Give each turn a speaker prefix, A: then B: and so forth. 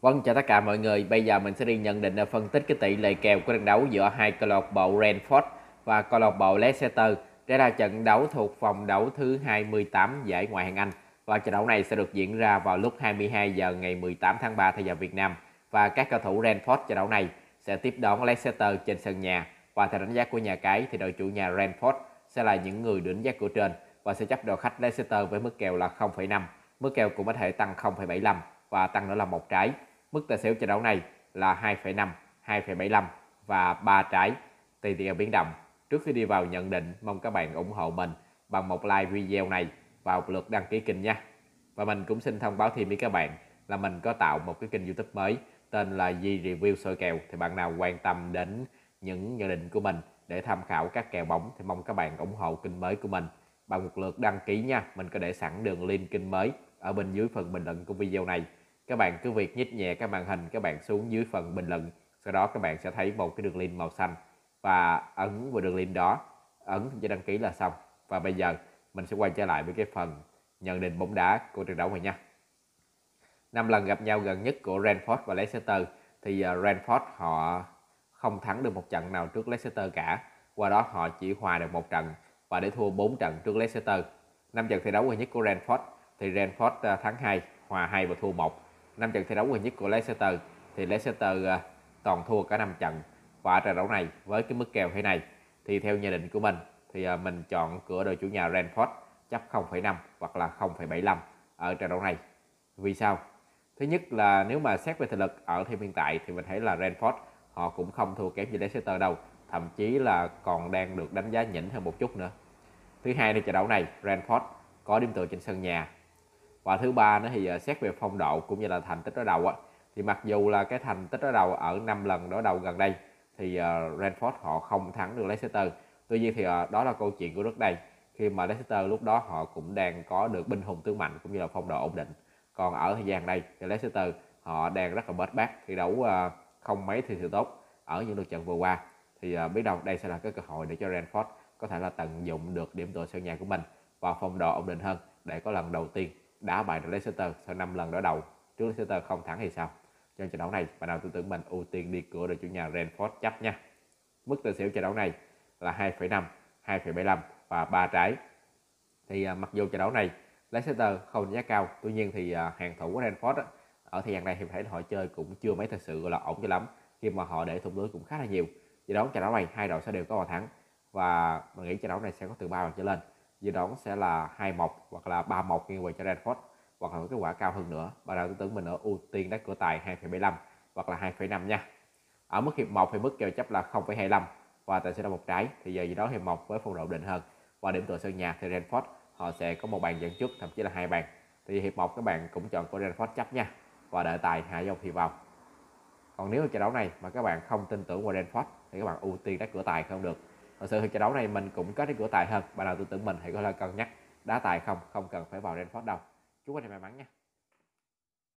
A: Vâng, chào tất cả mọi người. Bây giờ mình sẽ đi nhận định và phân tích cái tỷ lệ kèo của trận đấu giữa hai câu lạc bộ Renford và câu lạc bộ Leicester. Đây là trận đấu thuộc vòng đấu thứ 28 giải Ngoại hạng Anh và trận đấu này sẽ được diễn ra vào lúc 22 giờ ngày 18 tháng 3 theo giờ Việt Nam. Và các cầu thủ Renford trận đấu này sẽ tiếp đón Leicester trên sân nhà. Và theo đánh giá của nhà cái thì đội chủ nhà Renford sẽ là những người đứng giá cửa trên và sẽ chấp đội khách Leicester với mức kèo là 0,5. Mức kèo cũng có thể tăng 0,75 và tăng nữa là một trái. Mức tài xỉu trận đấu này là 2,5, 2,75 và 3 trái tùy theo biến động. Trước khi đi vào nhận định, mong các bạn ủng hộ mình bằng một like video này và một lượt đăng ký kênh nha. Và mình cũng xin thông báo thêm với các bạn là mình có tạo một cái kênh youtube mới tên là Di Review soi kèo. Thì bạn nào quan tâm đến những nhận định của mình để tham khảo các kèo bóng thì mong các bạn ủng hộ kênh mới của mình bằng một lượt đăng ký nha. Mình có để sẵn đường link kênh mới ở bên dưới phần bình luận của video này các bạn cứ việc nhích nhẹ cái màn hình các bạn xuống dưới phần bình luận, sau đó các bạn sẽ thấy một cái đường link màu xanh và ấn vào đường link đó, ấn cho đăng ký là xong. Và bây giờ mình sẽ quay trở lại với cái phần nhận định bóng đá của trận đấu này nha. Năm lần gặp nhau gần nhất của Renford và Leicester thì à, Renford họ không thắng được một trận nào trước Leicester cả. Qua đó họ chỉ hòa được một trận và để thua 4 trận trước Leicester. Năm trận thi đấu gần nhất của Renford thì Renford à, thắng 2 hòa 2 và thua 1 năm trận thi đấu gần nhất của Leicester. Thì Leicester toàn thua cả năm trận và trận đấu này với cái mức kèo thế này. Thì theo nhận định của mình thì à, mình chọn cửa đội chủ nhà Brentford chấp 0,5 hoặc là 0,75 ở trận đấu này. Vì sao? Thứ nhất là nếu mà xét về thực lực ở thời hiện tại thì mình thấy là Brentford họ cũng không thua kém gì Leicester đâu thậm chí là còn đang được đánh giá nhỉnh hơn một chút nữa. Thứ hai là trận đấu này Brentford có điểm tựa trên sân nhà và thứ ba nó thì à, xét về phong độ cũng như là thành tích đối đầu á thì mặc dù là cái thành tích đối đầu ở 5 lần đối đầu gần đây thì à, uh, Brentford họ không thắng được Leicester. Tuy nhiên thì uh, đó là câu chuyện của nước đây. Khi mà Leicester lúc đó họ cũng đang có được binh hùng tướng mạnh cũng như là phong độ ổn định. Còn ở thời gian đây thì Leicester họ đang rất là bết bát thi đấu uh, không mấy thì sự tốt ở những lượt trận vừa qua. Thì uh, biết đâu đây sẽ là cái cơ hội để cho Brentford có thể là tận dụng được điểm tựa sân nhà của mình và phong độ ổn định hơn để có lần đầu tiên đá bại được Leicester sau 5 lần đối đầu trước Leicester không thắng thì sao? Trong trận đấu này bạn nào tư tưởng mình ưu tiên đi cửa đội chủ nhà Brentford chấp nha. Mức tài xỉu trận đấu này là 2,5 2,75 và 3 trái. Thì à, mặc dù trận đấu này Leicester không giá cao tuy nhiên thì à, hàng thủ của Brentford á, ở thời gian này thì thấy họ chơi cũng chưa mấy thật sự gọi là ổn cho lắm khi mà họ để thủng lưới cũng khá là nhiều. Do đó trận đấu này hai đội sẽ đều có bàn thắng và mình nghĩ trận đấu này sẽ có từ ba bàn trở lên dự đoán sẽ là 2-1 hoặc là 3-1 nghiêng về cho Brentford hoặc là kết quả cao hơn nữa. Và đầu tư tưởng mình ở ưu tiên đá cửa tài 2,75 hoặc là 2,5 nha. Ở mức hiệp 1 thì mức kèo chấp là 0,25 và tài sẽ là một trái. Thì giờ dự đoán hiệp 1 với phong độ định hơn. Và điểm tựa sân nhà thì Brentford họ sẽ có một bàn dẫn trước thậm chí là hai bàn. Thì hiệp 1 các bạn cũng chọn của Brentford chấp nha và đợi tài hạ dòng thì vào. Còn nếu trận đấu này mà các bạn không tin tưởng vào Brentford thì các bạn ưu tiên đá cửa tài không được thật sự thì trận đấu này mình cũng có cái cửa tài hơn. Bạn nào tư tưởng mình hãy có là cân nhắc đá tài không không cần phải vào Brentford đâu. Chúc anh em may mắn nha.